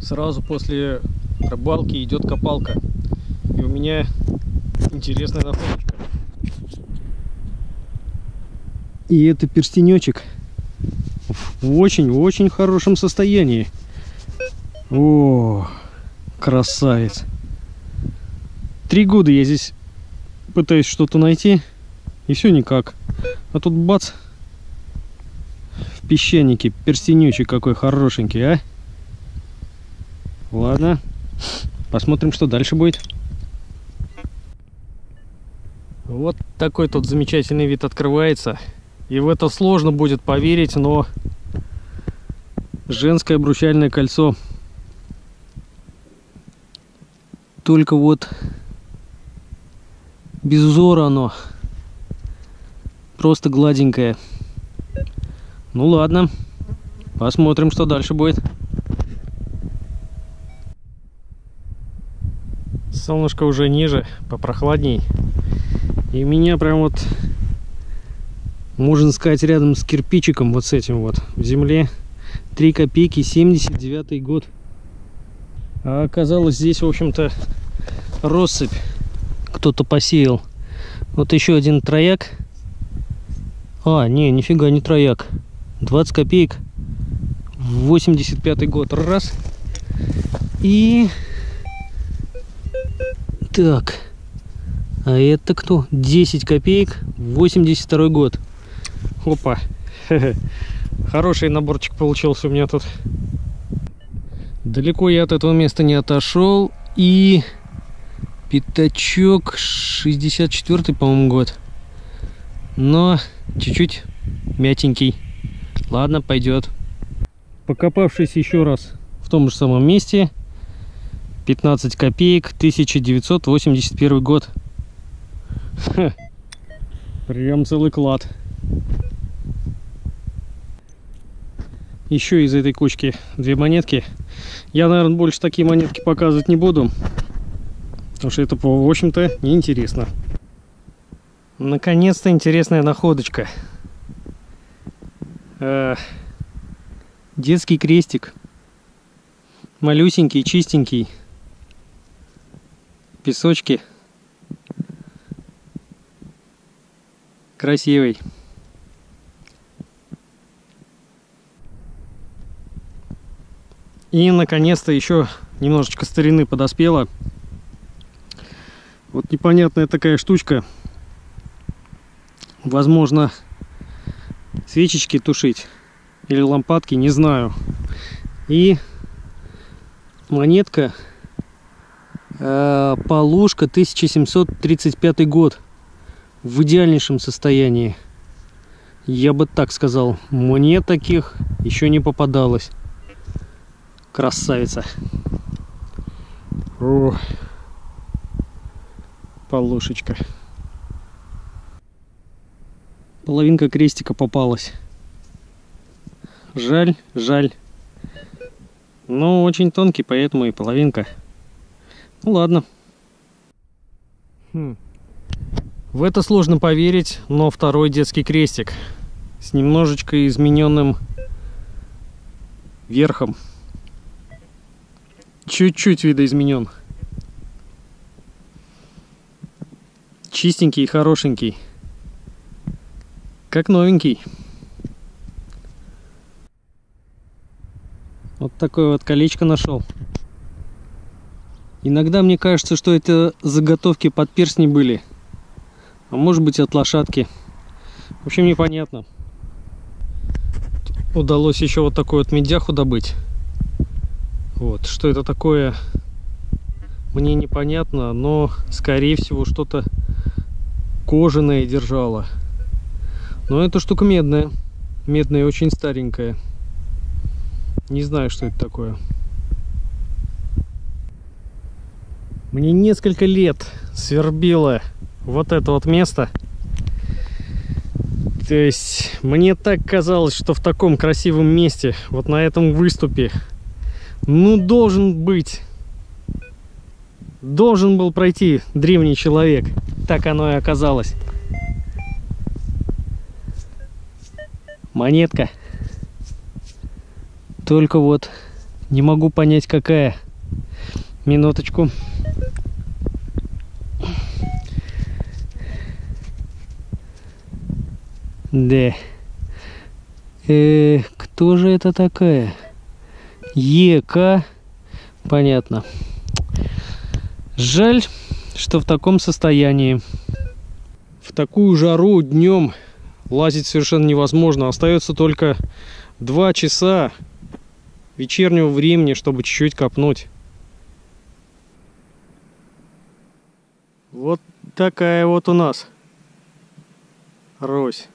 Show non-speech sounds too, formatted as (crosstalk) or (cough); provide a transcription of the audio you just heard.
Сразу после рыбалки идет копалка. И у меня интересная находочка. И это перстенечек в очень-очень хорошем состоянии. О, красавец. Три года я здесь пытаюсь что-то найти, и все никак. А тут бац, в песчанике перстенечек какой хорошенький, а? Ладно, посмотрим, что дальше будет. Вот такой тут замечательный вид открывается. И в это сложно будет поверить, но женское обручальное кольцо. Только вот без узора оно. Просто гладенькое. Ну ладно. Посмотрим, что дальше будет. Солнышко уже ниже, попрохладней. И меня прям вот, можно сказать, рядом с кирпичиком вот с этим вот в земле 3 копейки 79 год. А оказалось здесь, в общем-то, россыпь кто-то посеял. Вот еще один трояк. А, не, нифига не трояк. 20 копеек. 85 год. Раз. И... Так. А это кто? 10 копеек. 82 год. Опа. (laughs) Хороший наборчик получился у меня тут. Далеко я от этого места не отошел. И пятачок 64 по-моему, год. Но чуть-чуть мятенький. Ладно, пойдет. Покопавшись еще раз в том же самом месте, 15 копеек, 1981 год. Ха, прям целый клад. Еще из этой кучки две монетки. Я, наверное, больше такие монетки показывать не буду. Потому что это, в общем-то, неинтересно. Наконец-то интересная находочка. Э детский крестик. Малюсенький, чистенький. Песочки. Красивый. И, наконец-то, еще немножечко старины подоспела. Вот непонятная такая штучка. Возможно, свечечки тушить или лампадки, не знаю. И монетка полушка 1735 год. В идеальнейшем состоянии. Я бы так сказал мне таких еще не попадалось. Красавица. О, полушечка. Половинка крестика попалась. Жаль жаль. Но очень тонкий поэтому и половинка ну ладно хм. в это сложно поверить но второй детский крестик с немножечко измененным верхом чуть-чуть видоизменен. Чистенький и хорошенький. Как новенький. Вот такое вот колечко нашел. Иногда мне кажется, что это заготовки под перстни были. А может быть от лошадки. В общем, непонятно. Удалось еще вот такой вот медяху добыть. Вот, что это такое, мне непонятно, но, скорее всего, что-то кожаное держало. Но эта штука медная. Медная очень старенькая. Не знаю, что это такое. Мне несколько лет свербило вот это вот место. То есть мне так казалось, что в таком красивом месте, вот на этом выступе, ну, должен быть. Должен был пройти древний человек. Так оно и оказалось. Монетка. Только вот Не могу понять, какая. Минуточку. Да. Э, кто же это такая? ЕК. Понятно. Жаль, что в таком состоянии. В такую жару днем лазить совершенно невозможно. Остается только два часа вечернего времени, чтобы чуть-чуть копнуть. Вот такая вот у нас Рось.